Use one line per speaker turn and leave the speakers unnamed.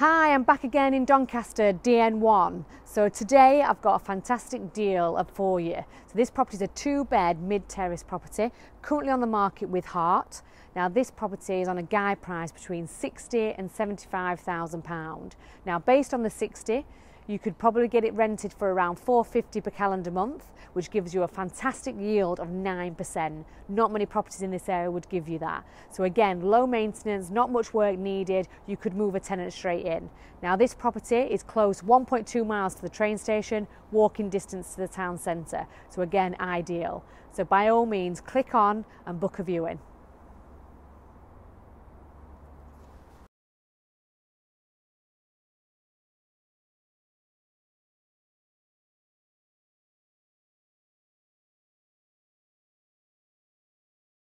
Hi, I'm back again in Doncaster, DN1. So today I've got a fantastic deal for you. So this property is a two bed mid terrace property, currently on the market with Haart. Now this property is on a guide price between 60 and 75,000 pound. Now based on the 60, you could probably get it rented for around 450 per calendar month, which gives you a fantastic yield of 9%. Not many properties in this area would give you that. So again, low maintenance, not much work needed. You could move a tenant straight in. Now this property is close 1.2 miles to the train station, walking distance to the town centre. So again, ideal. So by all means, click on and book a viewing.